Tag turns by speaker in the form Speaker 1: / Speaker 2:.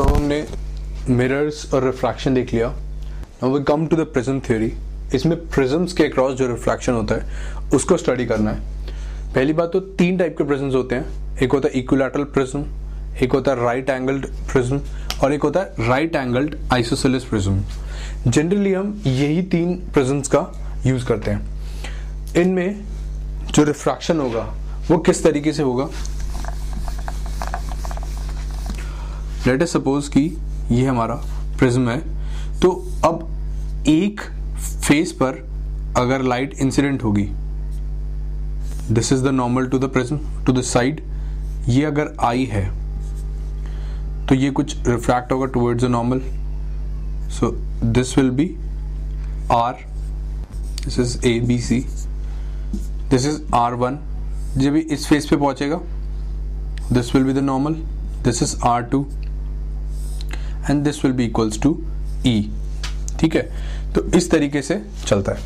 Speaker 1: तो हमने मिरर्स और रिफ्रैक्शन देख लिया। Now we come to the prism theory इसमें प्रिज्म्स के अक्रॉस जो रिफ्रैक्शन होता है, उसको स्टडी करना है। पहली बात तो तीन टाइप के प्रिज्म्स होते हैं। एक होता है इक्विलैटरल प्रिज्म एक होता है राइट एंगल्ड प्रिज्म और एक होता है right angled isosceles prism generally हम यही तीन प्रिज्म्स का यूज़ करते हैं। इनमें जो रिफ्रैक्शन होगा, वो किस तरीके से होगा? लेट एस सपोज़ कि ये हमारा प्रिज्म है। तो अब एक फेस पर अगर लाइट इंसिडेंट होगी this is the normal to the prism to the side ये अगर आई है तो ये कुछ रिफ्रैक्ट होगा towards the normal so this will be r this is a b c this is r one जब इस फेस पे पहुंचेगा this will be the normal this is r two and this will be equals to e ठीक है? तो इस तरीके से चलता है।